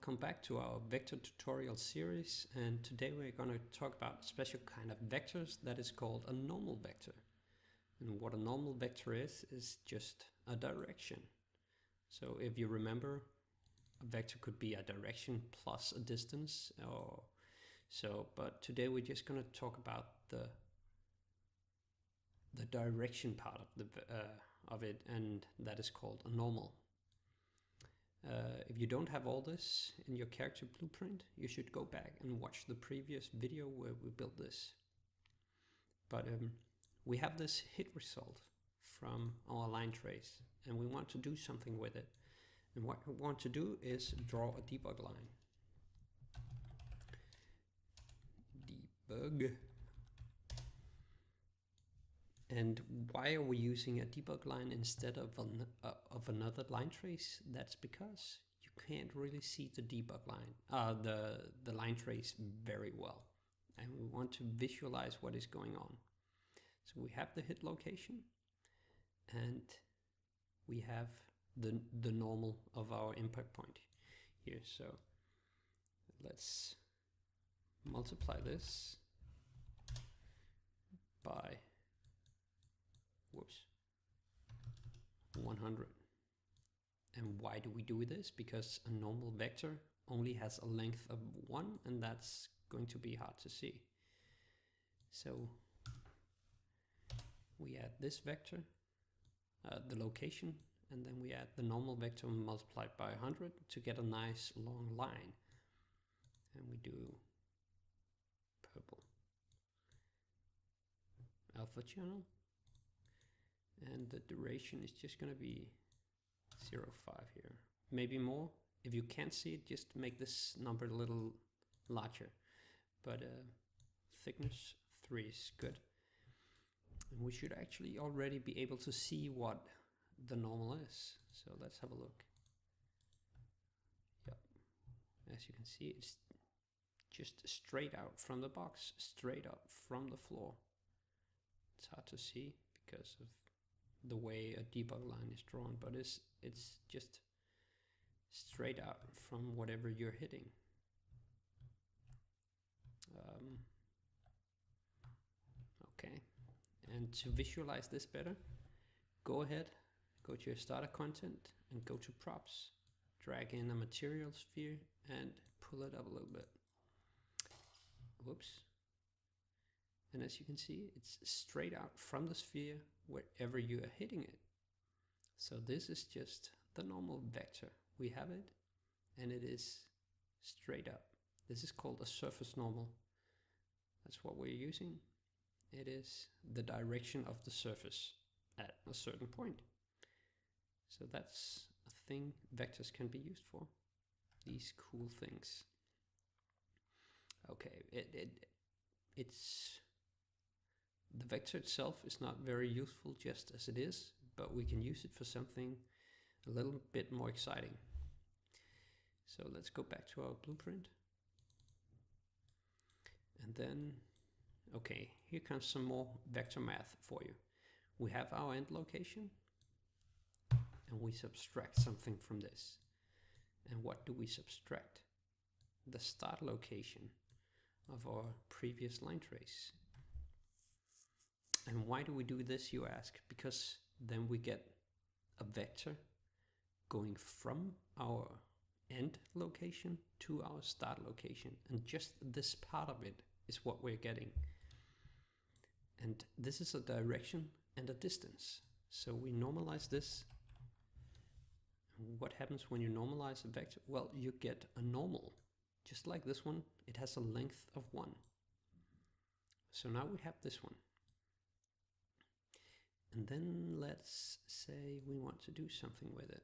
welcome back to our vector tutorial series and today we're going to talk about a special kind of vectors that is called a normal vector. And what a normal vector is, is just a direction. So if you remember, a vector could be a direction plus a distance or so, but today we're just going to talk about the the direction part of the uh, of it and that is called a normal. Uh, if you don't have all this in your character blueprint, you should go back and watch the previous video where we built this. But um, we have this hit result from our line trace and we want to do something with it. And what we want to do is draw a debug line. Debug. And why are we using a debug line instead of, an, uh, of another line trace? That's because you can't really see the debug line, uh, the, the line trace very well. And we want to visualize what is going on. So we have the hit location and we have the, the normal of our impact point here. So let's multiply this by whoops, 100. And why do we do this? Because a normal vector only has a length of 1 and that's going to be hard to see. So we add this vector, uh, the location, and then we add the normal vector multiplied by 100 to get a nice long line. And we do purple alpha channel and the duration is just going to be 0, 5 here. Maybe more. If you can't see it, just make this number a little larger. But uh, thickness 3 is good. And we should actually already be able to see what the normal is. So let's have a look. Yep. As you can see, it's just straight out from the box, straight up from the floor. It's hard to see because of the way a debug line is drawn, but it's it's just straight up from whatever you're hitting. Um, okay, and to visualize this better, go ahead, go to your starter content and go to props. Drag in a material sphere and pull it up a little bit. Whoops. And as you can see, it's straight out from the sphere wherever you are hitting it. So this is just the normal vector. We have it and it is straight up. This is called a surface normal. That's what we're using. It is the direction of the surface at a certain point. So that's a thing vectors can be used for. These cool things. Okay, it, it it's the vector itself is not very useful just as it is, but we can use it for something a little bit more exciting. So let's go back to our blueprint. And then, okay, here comes some more vector math for you. We have our end location and we subtract something from this. And what do we subtract? The start location of our previous line trace. And why do we do this, you ask? Because then we get a vector going from our end location to our start location. And just this part of it is what we're getting. And this is a direction and a distance. So we normalize this. What happens when you normalize a vector? Well, you get a normal. Just like this one, it has a length of 1. So now we have this one. And then let's say we want to do something with it.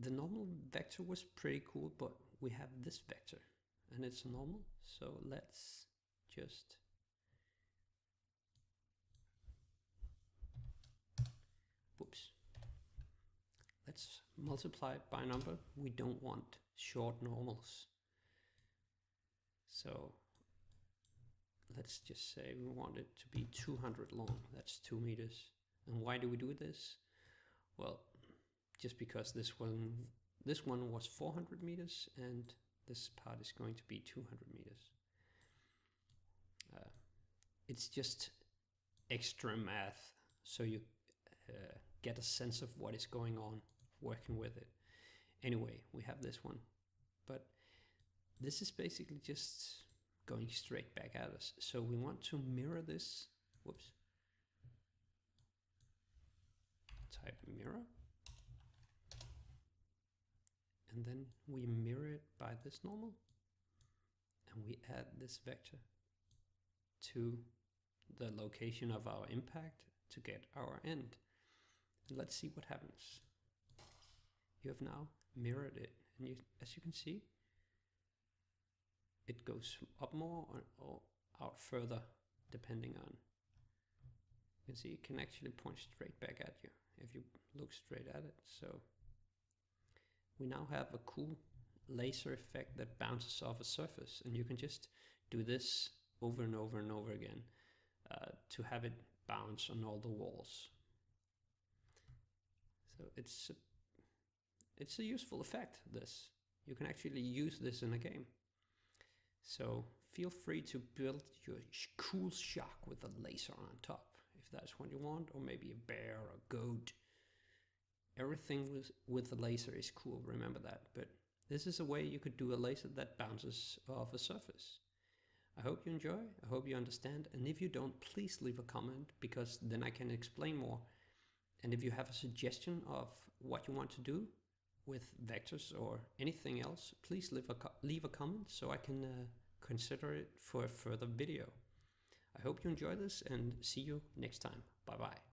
The normal vector was pretty cool, but we have this vector and it's normal. So let's just whoops. Let's multiply it by a number. We don't want short normals. So let's just say we want it to be 200 long. That's two meters. And why do we do this? Well, just because this one this one was 400 meters and this part is going to be 200 meters. Uh, it's just extra math so you uh, get a sense of what is going on working with it. Anyway, we have this one, but this is basically just going straight back at us. So we want to mirror this. Whoops. Type mirror. And then we mirror it by this normal. And we add this vector to the location of our impact to get our end. And let's see what happens. You have now mirrored it. And you, as you can see, it goes up more or, or out further depending on you can see it can actually point straight back at you if you look straight at it. So we now have a cool laser effect that bounces off a surface and you can just do this over and over and over again uh, to have it bounce on all the walls. So it's a, it's a useful effect this. You can actually use this in a game so feel free to build your cool shock with a laser on top, if that's what you want, or maybe a bear or a goat. Everything with, with the laser is cool, remember that. But this is a way you could do a laser that bounces off a surface. I hope you enjoy, I hope you understand, and if you don't, please leave a comment, because then I can explain more. And if you have a suggestion of what you want to do, with vectors or anything else, please leave a, leave a comment so I can uh, consider it for a further video. I hope you enjoy this and see you next time. Bye bye.